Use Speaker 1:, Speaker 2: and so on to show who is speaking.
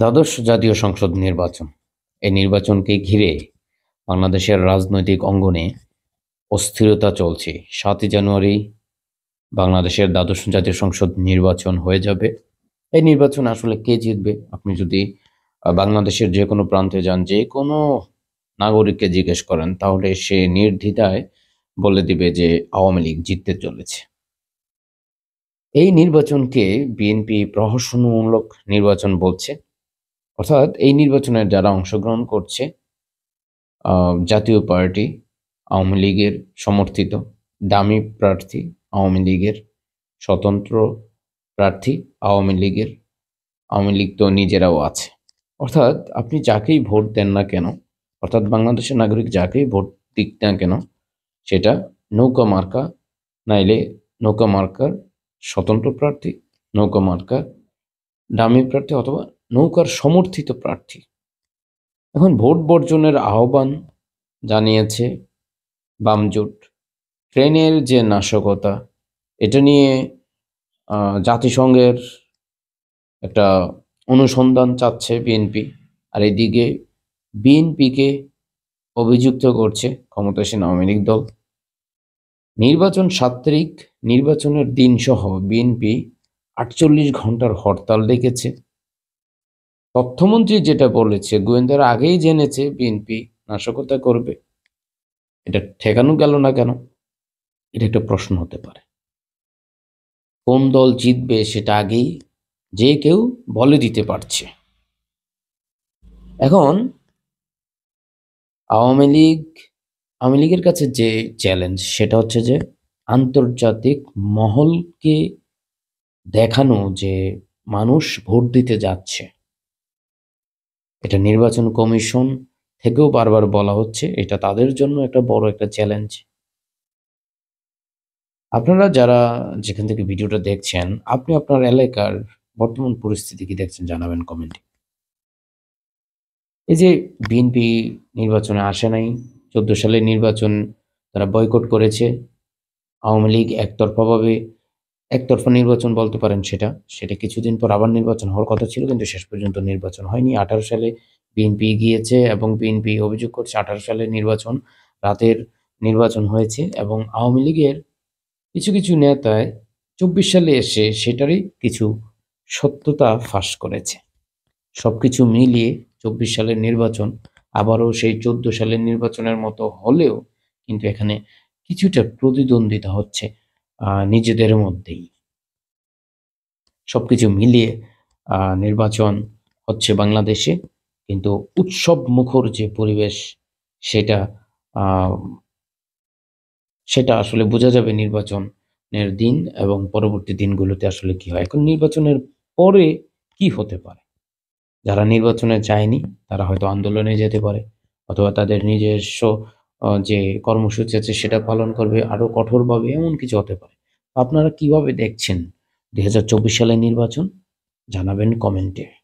Speaker 1: দ্বাদশ জাতীয় সংসদ নির্বাচন। এই নির্বাচনকে ঘিরে বাংলাদেশের রাজনৈতিক অঙ্গনে অস্থিরতা চলছে। সাতই জানুয়ারি বাংলাদেশের দ্বাদশ জাতীয় সংসদ নির্বাচন হয়ে যাবে। এই নির্বাচন আসলে কে জিতবে? আপনি যদি বাংলাদেশের যে কোনো প্রান্তে যান, যে কোনো নাগরিককে জিজ্ঞেস করেন, তাহলে সে নির্দ্বিধায় বলে দিবে যে আওয়ামী লীগ জিততে চলেছে। এই নির্বাচনকে বিএনপি প্রহসনমূলক নির্বাচন বলছে। অর্থাৎ এই নির্বাচনে যারা অংশগ্রহণ করছে জাতীয় পার্টি, আওয়ামী লীগের সমর্থিত, দামি প্রার্থী, আওয়ামী লীগের স্বতন্ত্র প্রার্থী, আওয়ামী লীগের, আওয়ামী লীগ তো নিজেরাও আছে। অর্থাৎ আপনি যাকেই ভোট দেন না কেন, অর্থাৎ বাংলাদেশের নাগরিক যাকেই ভোট দিক না কেন, সেটা নৌকা মার্কা নাইলে নৌকা মার্কার স্বতন্ত্র প্রার্থী, নৌকা মার্কার দামি প্রার্থী অথবা নৌকার সমর্থিত প্রার্থী। এখন ভোট বর্জনের আহ্বান জানিয়েছে বামজোট। ট্রেনের যে নাশকতা, এটা নিয়ে জাতিসংঘের একটা অনুসন্ধান চাচ্ছে বিএনপি। আর এদিকে বিএনপিকে অভিযুক্ত করছে ক্ষমতাসীন আওয়ামী লীগ দল। নির্বাচন সাত তারিখ নির্বাচনের দিনসহ বিএনপি আটচল্লিশ ঘণ্টার হরতাল ডেকেছে। তথ্যমন্ত্রী যেটা বলেছে, গোয়েন্দারা আগেই জেনেছে বিএনপি নাশকতা করবে। এটা ঠেকানো গেল না কেন? এটা একটা প্রশ্ন হতে পারে। কোন দল জিতবে সেটা আগেই যে কেউ বলে দিতে পারছে। এখন আওয়ামী লীগ, আওয়ামী লীগের কাছে যে চ্যালেঞ্জ সেটা হচ্ছে যে আন্তর্জাতিক মহলকে দেখানো যে মানুষ ভোট দিতে যাচ্ছে। এটা নির্বাচন কমিশন থেকেও বারবার বলা হচ্ছে, এটা তাদের জন্য একটা বড় একটা চ্যালেঞ্জ আপনারা যারা যেখান থেকে ভিডিওটা দেখছেন, আপনি আপনার এলাকার বর্তমান পরিস্থিতি কি দেখছেন জানাবেন কমেন্টে এই যে বিএনপি নির্বাচনে আসে নাই, চোদ্দ সালে নির্বাচন তারা বয়কট করেছে, আওয়ামী লীগ একতরফাভাবে একতরফা নির্বাচন বলতে পারেন সেটা। সেটা কিছুদিন পর আবার নির্বাচন হওয়ার কথা ছিল, কিন্তু শেষ পর্যন্ত নির্বাচন হয়নি। আঠারো সালে বিএনপি গিয়েছে এবং বিএনপি অভিযোগ করছে আঠারো সালে নির্বাচন, রাতের নির্বাচন হয়েছে এবং আওয়ামী লীগের কিছু কিছু নেতায় চব্বিশ সালে এসে সেটারই কিছু সত্যতা ফাঁস করেছে। সব কিছু মিলিয়ে চব্বিশ সালের নির্বাচন, আবারও সেই চোদ্দ সালের নির্বাচনের মতো হলেও কিন্তু এখানে কিছুটা প্রতিদ্বন্দ্বিতা হচ্ছে। নিজেদের মধ্যেই। সবকিছু মিলিয়ে নির্বাচন হচ্ছে বাংলাদেশে, কিন্তু উৎসব মুখর যে পরিবেশ, সেটা সেটা আসলে বোঝা যাবে নির্বাচনের দিন এবং পরবর্তী দিনগুলোতে আসলে কি হয়। এখন নির্বাচনের পরে কি হতে পারে? যারা নির্বাচনে যায়নি, তারা হয়তো আন্দোলনে যেতে পারে, অথবা তাদের নিজস্ব যে কর্মসূচি আছে সেটা পালন করবে আরও কঠোরভাবে এমন কিছু হতে পারে। আপনারা কীভাবে দেখছেন দুই সালের নির্বাচন? জানাবেন কমেন্টে।